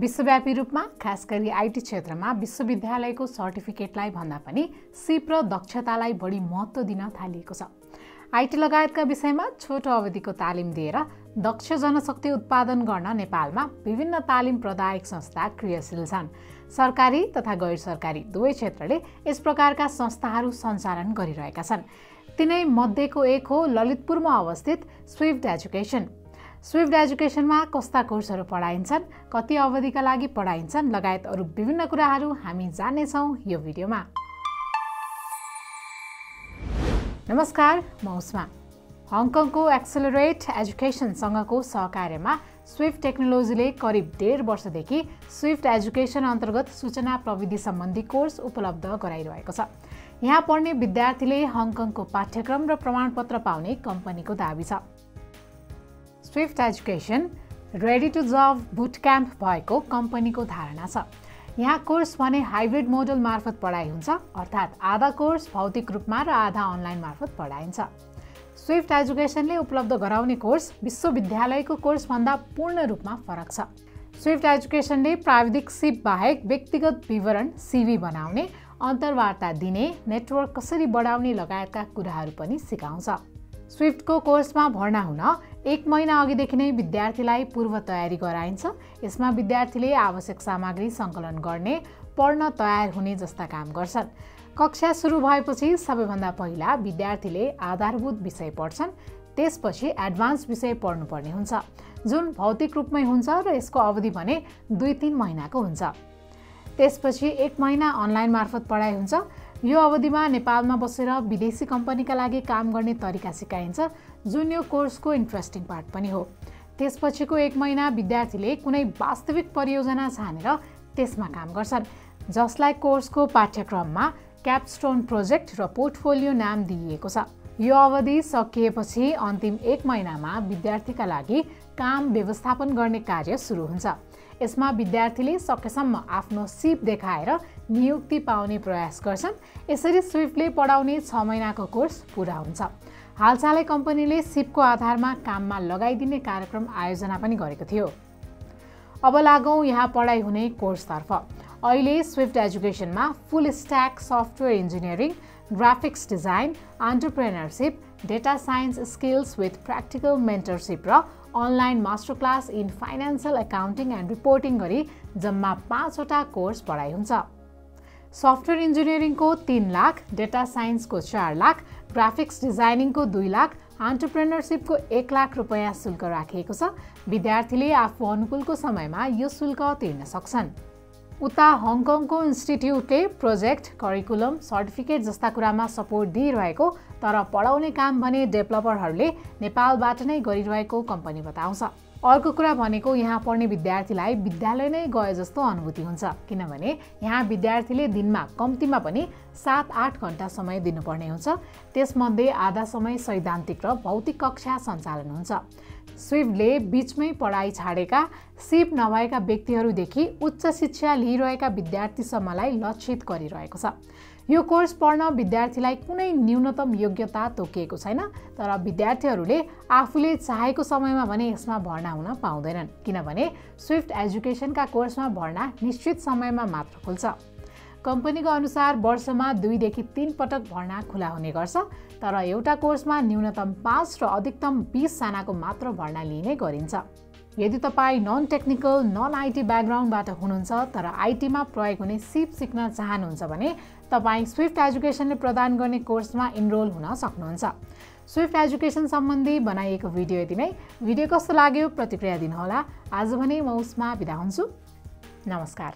विश्वव्यापी रूपमा खास गरी आइटी क्षेत्रमा विश्वविद्यालयको सर्टिफिकेटलाई भन्दा पनि सिप र दक्षतालाई बढी महत्त्व दिन थालिएको छ। आइटी लगायतका विषयमा छोटो अवधिको तालिम दिएर दक्ष जनशक्ति उत्पादन गर्न नेपालमा विभिन्न तालिम प्रदायक संस्था क्रियाशील छन्। सरकारी तथा गैर सरकारी दुवै क्षेत्रले यस प्रकारका संस्थाहरू सञ्चालन गरिरहेका छन्। तिनै मध्येको एक हो ललितपुरमा अवस्थित स्विफ्ट एजुकेसन। स्विफ्ट एजुकेसनमा कस्ता कोर्सहरू पढाइन्छन् कति अवधिका लागि पढाइन्छन् लगायत अरू विभिन्न कुराहरू हामी जान्नेछौँ यो भिडियोमा। नमस्कार म उस्मा हङकङको एक्सेलरेट एजुकेसनसँगको सहकार्यमा स्विफ्ट टेक्नोलोजीले करिब डेढ वर्षदेखि स्विफ्ट एजुकेसन अन्तर्गत सूचना प्रविधि सम्बन्धी कोर्स उपलब्ध गराइरहेको छ। यहाँ पढ्ने विद्यार्थीले हङकङको पाठ्यक्रम र प्रमाणपत्र पाउने कम्पनीको दावी छ। Swift education ready to job boot camp भएको कम्पनीको धारणा छ। यहाँ कोर्स भने हाइब्रिड मोडल मार्फत पढाइ हुन्छ अर्थात् आधा कोर्स भौतिक रूपमा र आधा अनलाइन मार्फत पढाइन्छ। स्विफ्ट एजुकेसनले उपलब्ध गराउने कोर्स विश्वविद्यालयको कोर्सभन्दा पूर्ण रूपमा फरक छ। स्विफ्ट एजुकेसनले प्राविधिक सिप बाहेक व्यक्तिगत विवरण सिभी बनाउने अन्तर्वार्ता दिने नेटवर्क कसरी बढाउने लगायतका कुराहरू पनि सिकाउँछ। स्विफ्टको कोर्समा भर्ना हुन एक महिना अघिदेखि नै विद्यार्थीलाई पूर्व तयारी गराइन्छ। यसमा विद्यार्थीले आवश्यक सामग्री सङ्कलन गर्ने पढ्न तयार हुने जस्ता काम गर्छन्। कक्षा सुरु भएपछि सबैभन्दा पहिला विद्यार्थीले आधारभूत विषय पढ्छन्। त्यसपछि एडभान्स विषय पढ्नुपर्ने हुन्छ। जुन भौतिक रूपमै हुन्छ र यसको अवधि भने दुई तिन महिनाको हुन्छ। त्यसपछि एक महिना अनलाइन मार्फत पढाइ हुन्छ। यो अवधिमा नेपालमा बसेर विदेशी कम्पनीका लागि काम गर्ने तरिका सिकाइन्छ जुन यो कोर्सको इन्ट्रेस्टिङ पार्ट पनि हो। त्यसपछिको एक महिना विद्यार्थीले कुनै वास्तविक परियोजना छानेर त्यसमा काम गर्छन् जसलाई कोर्सको पाठ्यक्रममा क्यापस्टोन प्रोजेक्ट र पोर्टफोलियो नाम दिइएको छ। यो अवधि सकिएपछि अन्तिम एक महिनामा विद्यार्थीका लागि काम व्यवस्थापन गर्ने कार्य सुरु हुन्छ। यसमा विद्यार्थीले सकेसम्म आफ्नो सिप देखाएर नियुक्ति पाउने प्रयास गर्छन्। यसरी स्विफ्टले पढाउने छ महिनाको कोर्स पुरा हुन्छ। हालसालै कम्पनीले सिपको आधारमा काममा लगाइदिने कार्यक्रम आयोजना पनि गरेको थियो। अब लागौँ यहाँ पढाइ हुने कोर्सतर्फ। अहिले Swift एजुकेसनमा full stack software engineering graphics design entrepreneurship data science skills with practical mentorship र online master class in financial accounting and reporting गरी जम्मा पाँचवटा कोर्स पढाइ हुन्छ। सफ्टवेयर इन्जिनियरिङको तिन लाख डेटा साइन्सको चार लाख ग्राफिक्स डिजाइनिङको दुई लाख अन्टरप्रेनरसिपको एक लाख रुपियाँ शुल्क राखिएको छ। विद्यार्थीले आफू अनुकूलको समयमा यो शुल्क तिर्न सक्छन्। उता हङकङको इन्स्टिट्युटले प्रोजेक्ट करिकुलम सर्टिफिकेट जस्ता कुरामा सपोर्ट दिइरहेको तर पढाउने काम भने डेभलपरहरूले नेपालबाट नै गरिरहेको कम्पनी बताउँछ। अर्को कुरा भनेको यहाँ पढ्ने विद्यार्थीलाई विद्यालय नै गए जस्तो अनुभूति हुन्छ। किनभने यहाँ विद्यार्थीले दिनमा कम्तीमा पनि सात आठ घन्टा समय दिनुपर्ने हुन्छ। त्यसमध्ये आधा समय सैद्धान्तिक र भौतिक कक्षा सञ्चालन हुन्छ। स्विफ्टले बिचमै पढाइ छाडेका सिप नभएका व्यक्तिहरूदेखि उच्च शिक्षा लिइरहेका विद्यार्थीसम्मलाई लक्षित गरिरहेको छ। यो कोर्स पढ्न विद्यार्थीलाई कुनै न्यूनतम योग्यता तोकिएको छैन तर विद्यार्थीहरूले आफूले चाहेको समयमा भने यसमा भर्ना हुन पाउँदैनन् किनभने स्विफ्ट एजुकेसनका कोर्समा भर्ना निश्चित समयमा मात्र खुल्छ। कम्पनीको अनुसार वर्षमा दुईदेखि तिन पटक भर्ना खुला हुने गर्छ तर एउटा कोर्समा न्यूनतम पाँच र अधिकतम बिसजनाको मात्र भर्ना लिइने गरिन्छ। यदि तपाईँ नन टेक्निकल नन आइटी ब्याकग्राउन्डबाट हुनुहुन्छ तर आइटीमा प्रयोग हुने सिप सिक्न चाहनुहुन्छ भने तपाईँ स्विफ्ट एजुकेसनले प्रदान गर्ने कोर्समा इनरोल हुन सक्नुहुन्छ। स्विफ्ट एजुकेसन सम्बन्धी बनाइएको भिडियो यति नै। भिडियो कस्तो लाग्यो प्रतिक्रिया दिनुहोला। आज भने म उसमा बिदा हुन्छु। नमस्कार।